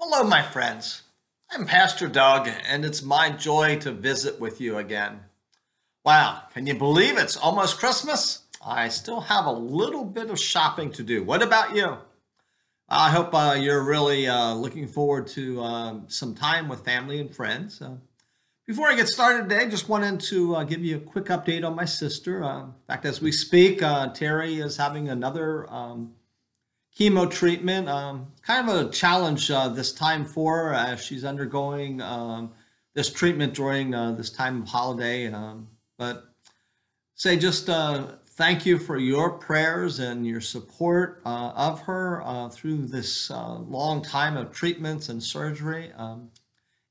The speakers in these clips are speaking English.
Hello, my friends. I'm Pastor Doug, and it's my joy to visit with you again. Wow, can you believe it's almost Christmas? I still have a little bit of shopping to do. What about you? I hope uh, you're really uh, looking forward to um, some time with family and friends. Uh, before I get started today, just wanted to uh, give you a quick update on my sister. Uh, in fact, as we speak, uh, Terry is having another um, chemo treatment. Um, kind of a challenge uh, this time for her as she's undergoing um, this treatment during uh, this time of holiday. Um, but say just uh, thank you for your prayers and your support uh, of her uh, through this uh, long time of treatments and surgery. Um,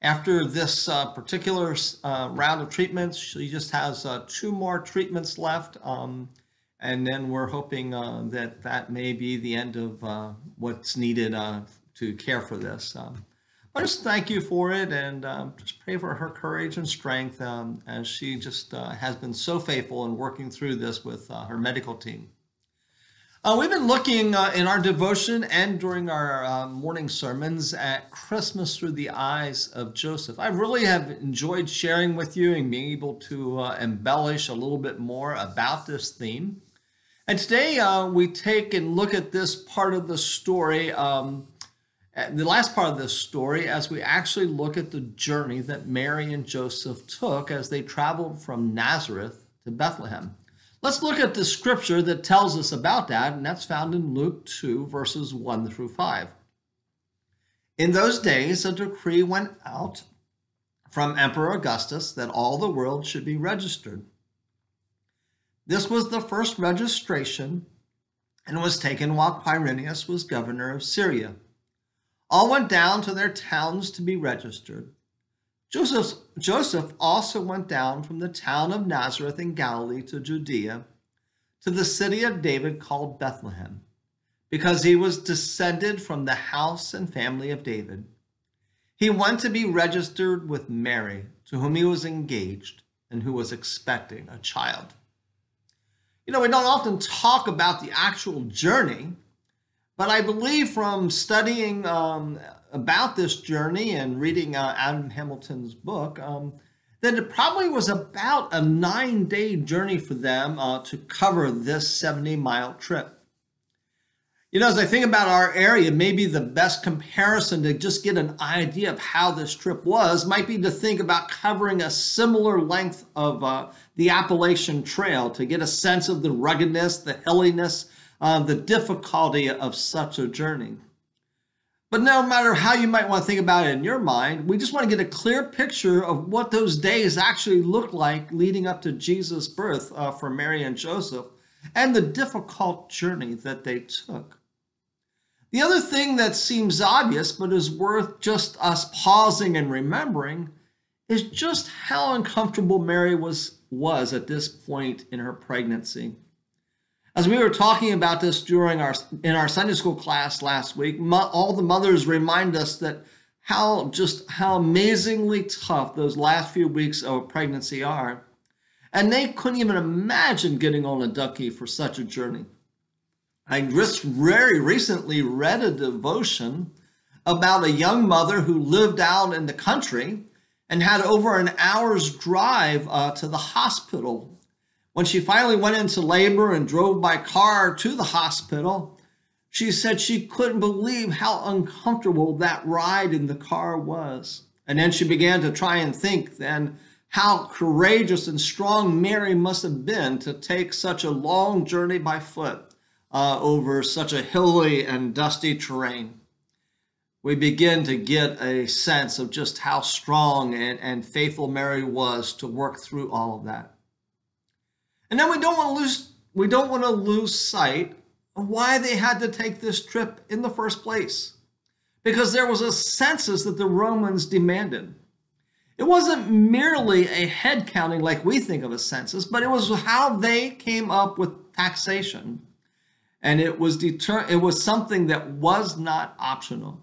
after this particular round of treatments, she just has two more treatments left. And then we're hoping uh, that that may be the end of uh, what's needed uh, to care for this. Um, I just thank you for it and um, just pray for her courage and strength um, as she just uh, has been so faithful in working through this with uh, her medical team. Uh, we've been looking in our devotion and during our morning sermons at Christmas through the eyes of Joseph. I really have enjoyed sharing with you and being able to embellish a little bit more about this theme. And today uh, we take and look at this part of the story, um, the last part of this story, as we actually look at the journey that Mary and Joseph took as they traveled from Nazareth to Bethlehem. Let's look at the scripture that tells us about that, and that's found in Luke 2, verses 1 through 5. In those days, a decree went out from Emperor Augustus that all the world should be registered. This was the first registration and was taken while Quirinius was governor of Syria. All went down to their towns to be registered. Joseph, Joseph also went down from the town of Nazareth in Galilee to Judea, to the city of David called Bethlehem, because he was descended from the house and family of David. He went to be registered with Mary, to whom he was engaged and who was expecting a child. You know, we don't often talk about the actual journey, but I believe from studying um, about this journey and reading uh, Adam Hamilton's book, um, that it probably was about a nine day journey for them uh, to cover this 70 mile trip. You know, as I think about our area, maybe the best comparison to just get an idea of how this trip was might be to think about covering a similar length of uh, the Appalachian Trail to get a sense of the ruggedness, the hilliness, uh, the difficulty of such a journey. But no matter how you might want to think about it in your mind, we just want to get a clear picture of what those days actually looked like leading up to Jesus' birth uh, for Mary and Joseph and the difficult journey that they took. The other thing that seems obvious but is worth just us pausing and remembering is just how uncomfortable Mary was was at this point in her pregnancy. As we were talking about this during our in our Sunday school class last week, all the mothers remind us that how just how amazingly tough those last few weeks of pregnancy are. And they couldn't even imagine getting on a ducky for such a journey. I just very recently read a devotion about a young mother who lived out in the country and had over an hour's drive uh, to the hospital. When she finally went into labor and drove by car to the hospital, she said she couldn't believe how uncomfortable that ride in the car was. And then she began to try and think then how courageous and strong Mary must have been to take such a long journey by foot uh, over such a hilly and dusty terrain we begin to get a sense of just how strong and, and faithful Mary was to work through all of that. And then we don't want to lose we don't want to lose sight of why they had to take this trip in the first place. Because there was a census that the Romans demanded. It wasn't merely a head counting like we think of a census, but it was how they came up with taxation. And it was deter- it was something that was not optional.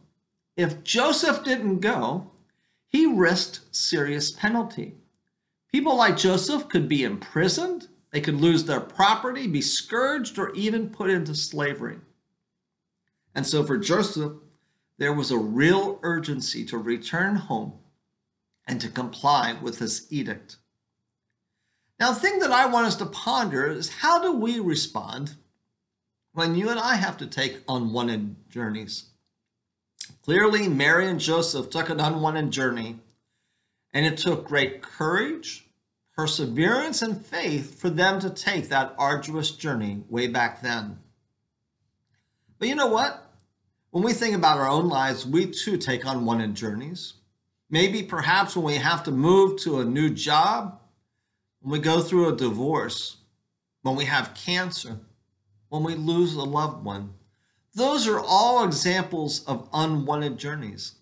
If Joseph didn't go, he risked serious penalty. People like Joseph could be imprisoned, they could lose their property, be scourged, or even put into slavery. And so for Joseph, there was a real urgency to return home and to comply with this edict. Now, the thing that I want us to ponder is how do we respond when you and I have to take unwanted journeys? Clearly, Mary and Joseph took an unwanted journey, and it took great courage, perseverance, and faith for them to take that arduous journey way back then. But you know what? When we think about our own lives, we too take on unwanted journeys. Maybe perhaps when we have to move to a new job, when we go through a divorce, when we have cancer, when we lose a loved one. Those are all examples of unwanted journeys.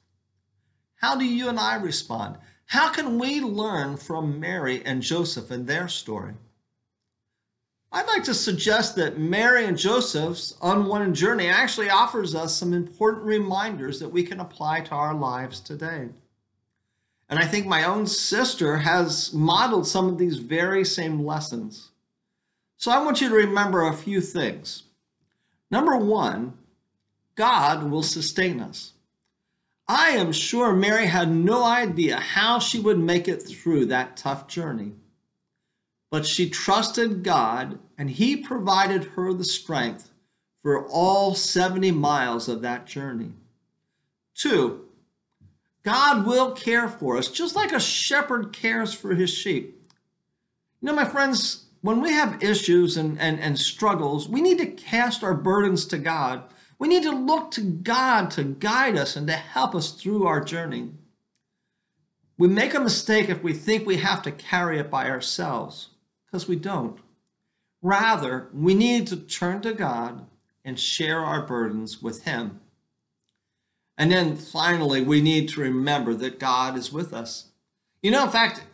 How do you and I respond? How can we learn from Mary and Joseph and their story? I'd like to suggest that Mary and Joseph's unwanted journey actually offers us some important reminders that we can apply to our lives today. And I think my own sister has modeled some of these very same lessons. So I want you to remember a few things. Number one, God will sustain us. I am sure Mary had no idea how she would make it through that tough journey. But she trusted God, and He provided her the strength for all 70 miles of that journey. Two, God will care for us, just like a shepherd cares for his sheep. You know, my friends, when we have issues and, and, and struggles, we need to cast our burdens to God. We need to look to God to guide us and to help us through our journey. We make a mistake if we think we have to carry it by ourselves, because we don't. Rather, we need to turn to God and share our burdens with Him. And then finally, we need to remember that God is with us. You know, in fact,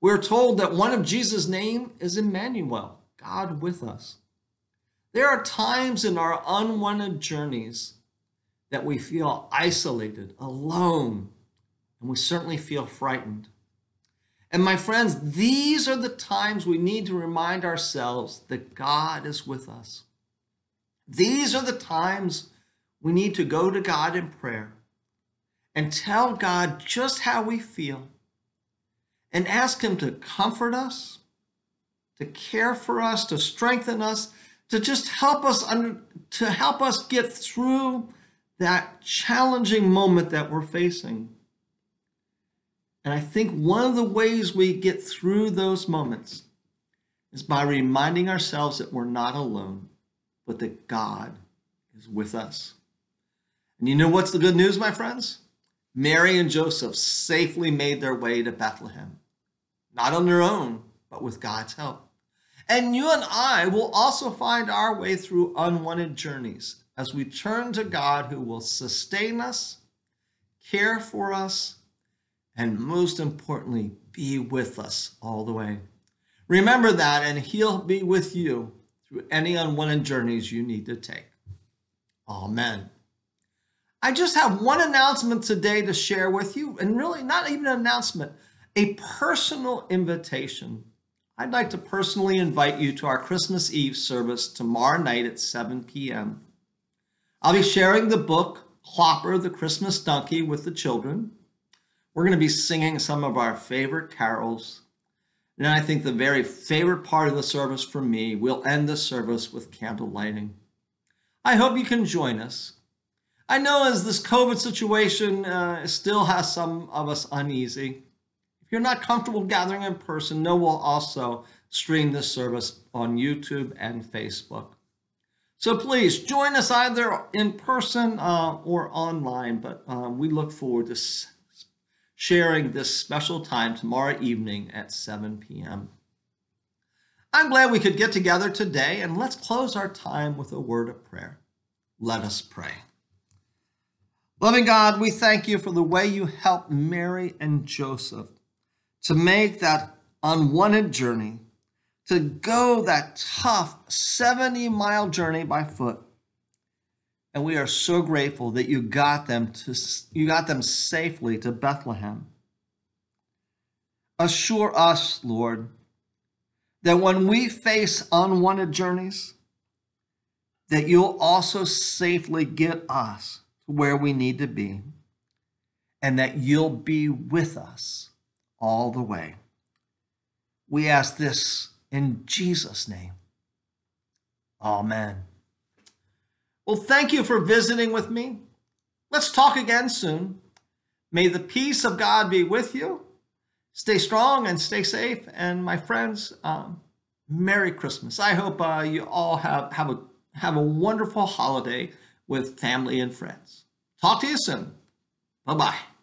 we're told that one of Jesus' name is Emmanuel, God with us. There are times in our unwanted journeys that we feel isolated, alone, and we certainly feel frightened. And my friends, these are the times we need to remind ourselves that God is with us. These are the times we need to go to God in prayer and tell God just how we feel and ask Him to comfort us, to care for us, to strengthen us, to just help us under, to help us get through that challenging moment that we're facing. And I think one of the ways we get through those moments is by reminding ourselves that we're not alone, but that God is with us. And you know what's the good news, my friends? Mary and Joseph safely made their way to Bethlehem, not on their own, but with God's help. And you and I will also find our way through unwanted journeys as we turn to God who will sustain us, care for us, and most importantly, be with us all the way. Remember that, and He'll be with you through any unwanted journeys you need to take. Amen. I just have one announcement today to share with you, and really not even an announcement, a personal invitation. I'd like to personally invite you to our Christmas Eve service tomorrow night at 7 p.m. I'll be sharing the book Clopper the Christmas Donkey with the children. We're going to be singing some of our favorite carols. And I think the very favorite part of the service for me, we'll end the service with candle lighting. I hope you can join us. I know as this COVID situation uh, still has some of us uneasy. If you're not comfortable gathering in person, know we'll also stream this service on YouTube and Facebook. So please join us either in person uh, or online, but um, we look forward to sharing this special time tomorrow evening at 7 p.m. I'm glad we could get together today, and let's close our time with a word of prayer. Let us pray. Loving God, we thank you for the way you helped Mary and Joseph to make that unwanted journey, to go that tough 70 mile journey by foot. And we are so grateful that you got them to you got them safely to Bethlehem. Assure us, Lord, that when we face unwanted journeys, that you'll also safely get us where we need to be and that you'll be with us all the way. We ask this in Jesus' name. Amen. Well, thank you for visiting with me. Let's talk again soon. May the peace of God be with you. Stay strong and stay safe. And my friends, um, Merry Christmas. I hope uh, you all have, have, a, have a wonderful holiday with family and friends. Talk to you soon. Bye bye.